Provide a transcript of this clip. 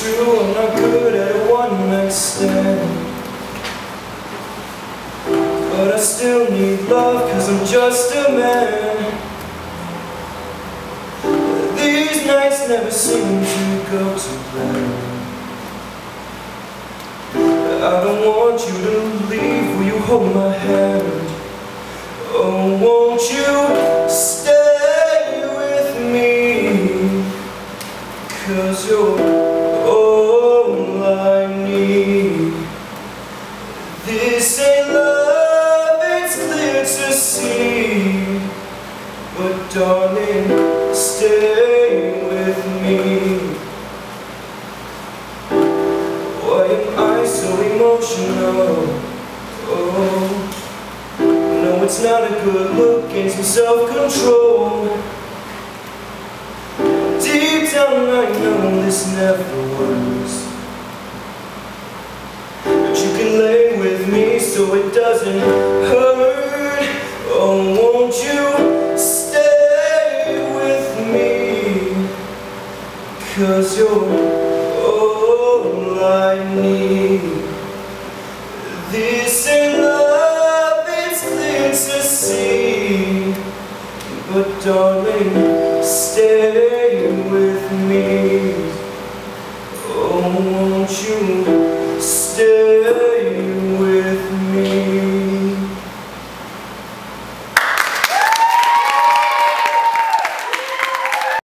true, I'm not good at a one-night stand But I still need love, cause I'm just a man These nights never seem to go to plan I don't want you to leave, will you hold my hand? Oh, won't you stay with me? Cause you're This ain't love, it's clear to see. But darling, stay with me. Why am I so emotional? Oh no, it's not a good look, and some self-control. Deep down I know this never works so it doesn't hurt. Oh, won't you stay with me? Cause you're all I need. This ain't love, it's clear to see. But darling, stay with me. Oh, won't you